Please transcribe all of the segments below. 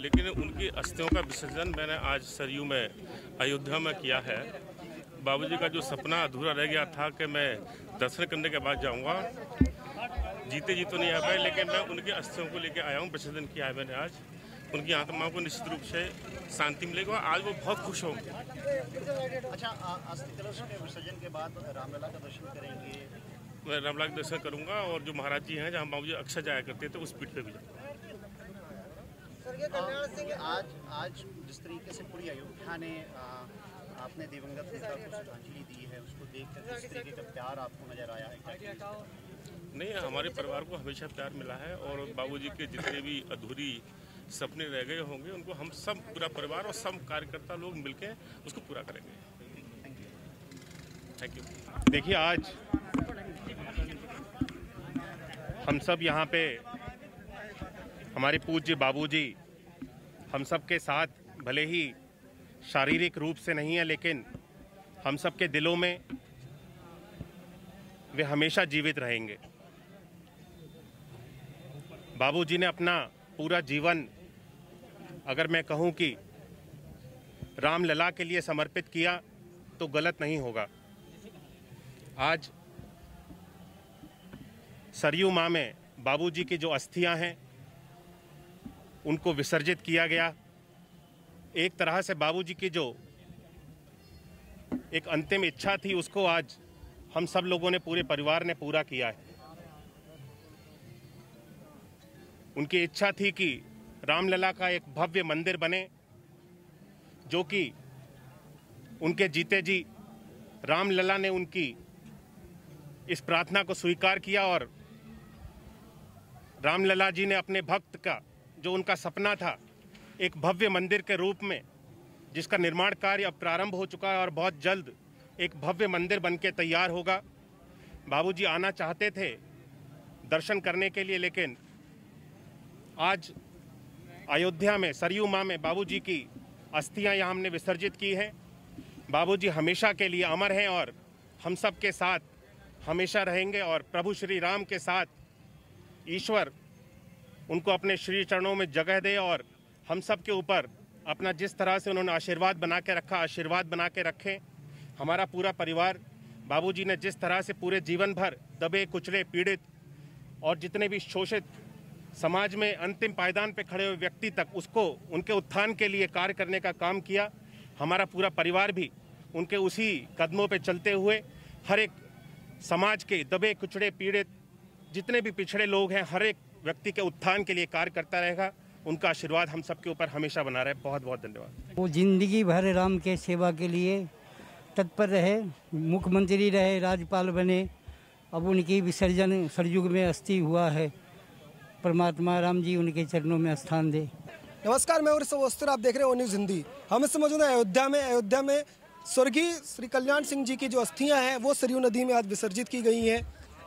लेकिन उनकी अस्थियों का विसर्जन मैंने आज सरयू में अयोध्या में किया है। बाबूजी का जो सपना अधूरा रह गया था कि मैं दर्शन करने के बाद जाऊँगा जीते जी तो नहीं आ पाए लेकिन मैं उनकी अस्थियों को लेकर आया हूँ विसर्जन किया है मैंने आज। उनकी आत्मा को निश्चित रूप से शांति मिलेगी और आज वो बहुत खुश होंगे। अच्छा अस्थि कलश के विसर्जन के बाद रामलला का दर्शन करेंगे। मैं रामलाल के दर्शन करूँगा और जो महाराज जी हैं जहाँ बाबूजी अक्सर जाया करते थे उस पीठ पे भी जाऊँगा। आ- आज आज जिस तरीके से पूरी अयोध्या ने आपने दिवंगत नेता को श्रद्धांजलि दी है उसको देख कर किस तरीके का प्यार आपको नज़र आया है नहीं हमारे परिवार को हमेशा प्यार मिला है और बाबूजी के जितने भी अधूरी सपने रह गए होंगे उनको हम सब पूरा परिवार और सब कार्यकर्ता लोग मिलके उसको पूरा करेंगे। थैंक यू देखिए आज हम सब यहाँ पे हमारे पूज्य बाबूजी, हम सब के साथ भले ही शारीरिक रूप से नहीं है, लेकिन हम सब के दिलों में वे हमेशा जीवित रहेंगे। बाबूजी ने अपना पूरा जीवन, अगर मैं कहूँ कि रामलला के लिए समर्पित किया तो गलत नहीं होगा। आज सरयू माँ में बाबूजी की जो अस्थियाँ हैं उनको विसर्जित किया गया। एक तरह से बाबूजी की जो एक अंतिम इच्छा थी, उसको आज हम सब लोगों ने, पूरे परिवार ने पूरा किया है। उनकी इच्छा थी कि रामलला का एक भव्य मंदिर बने, जो कि उनके जीते जी रामलला ने उनकी इस प्रार्थना को स्वीकार किया और रामलला जी ने अपने भक्त का जो उनका सपना था, एक भव्य मंदिर के रूप में, जिसका निर्माण कार्य अब प्रारंभ हो चुका है और बहुत जल्द एक भव्य मंदिर बन के तैयार होगा। बाबूजी आना चाहते थे दर्शन करने के लिए, लेकिन आज अयोध्या में सरयू माँ में बाबूजी की अस्थियाँ यहाँ हमने विसर्जित की हैं। बाबूजी हमेशा के लिए अमर हैं और हम सब के साथ हमेशा रहेंगे और प्रभु श्री राम के साथ ईश्वर उनको अपने श्री चरणों में जगह दे और हम सब के ऊपर अपना जिस तरह से उन्होंने आशीर्वाद बना के रखा, आशीर्वाद बना के रखें। हमारा पूरा परिवार, बाबूजी ने जिस तरह से पूरे जीवन भर दबे, कुचले, पीड़ित और जितने भी शोषित समाज में अंतिम पायदान पर खड़े हुए व्यक्ति तक, उसको उनके उत्थान के लिए कार्य करने का काम किया। हमारा पूरा परिवार भी उनके उसी कदमों पर चलते हुए हर एक समाज के दबे कुचड़े पीड़ित जितने भी पिछड़े लोग हैं हर एक व्यक्ति के उत्थान के लिए कार्य करता रहेगा। उनका आशीर्वाद हम सबके ऊपर हमेशा बना रहे। बहुत बहुत धन्यवाद। वो ज़िंदगी भर राम के सेवा के लिए तत्पर रहे मुख्यमंत्री रहे राज्यपाल बने। अब उनकी विसर्जन सरयुग में अस्थि हुआ है। परमात्मा राम जी उनके चरणों में स्थान दे। नमस्कार मैं उर्स वस्त्र आप देख रहे हो न्यूज़ हिंदी। हम इस मौजूद हैं अयोध्या में। अयोध्या में स्वर्गीय श्री कल्याण सिंह जी की जो अस्थियाँ हैं वो सरयू नदी में आज विसर्जित की गई हैं।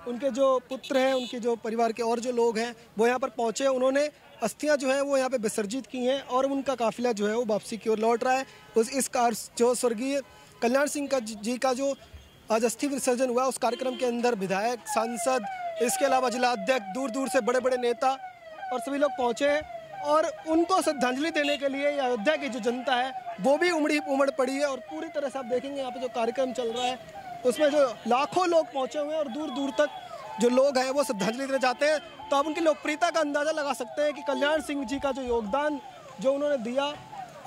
उनके जो पुत्र हैं, उनके जो परिवार के और जो लोग हैं, वो यहाँ पर पहुँचे। उन्होंने अस्थियाँ जो हैं, वो यहाँ पे विसर्जित की हैं और उनका काफिला जो है, वो वापसी की ओर लौट रहा है। उस, इस कार, जो स्वर्गीय कल्याण सिंह का जी का जो आज अस्थि विसर्जन हुआ, उस कार्यक्रम के अंदर विधायक, सांसद, इसके अलावा जिला अध्यक्ष दूर दूर से बड़े बड़े नेता और सभी लोग पहुँचे हैं और उनको श्रद्धांजलि देने के लिए अयोध्या की जो जनता है, वो भी उमड़ी उमड़ पड़ी है और पूरी तरह से आप देखेंगे, यहाँ पे जो कार्यक्रम चल रहा है उसमें जो लाखों लोग पहुँचे हुए हैं और दूर दूर तक जो लोग हैं वो श्रद्धांजलि देने जाते हैं। तो आप उनकी लोकप्रियता का अंदाज़ा लगा सकते हैं कि कल्याण सिंह जी का जो योगदान जो उन्होंने दिया,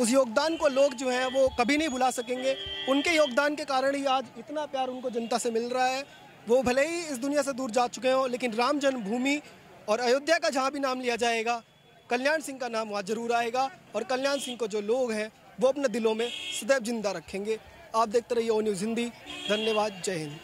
उस योगदान को लोग जो हैं वो कभी नहीं भुला सकेंगे। उनके योगदान के कारण ही आज इतना प्यार उनको जनता से मिल रहा है। वो भले ही इस दुनिया से दूर जा चुके हों, लेकिन राम जन्मभूमि और अयोध्या का जहाँ भी नाम लिया जाएगा, कल्याण सिंह का नाम वहाँ ज़रूर आएगा। और कल्याण सिंह को जो लोग हैं, वो अपने दिलों में सदैव ज़िंदा रखेंगे। आप देखते रहिए ओ न्यूज़ हिंदी। धन्यवाद जय हिंद।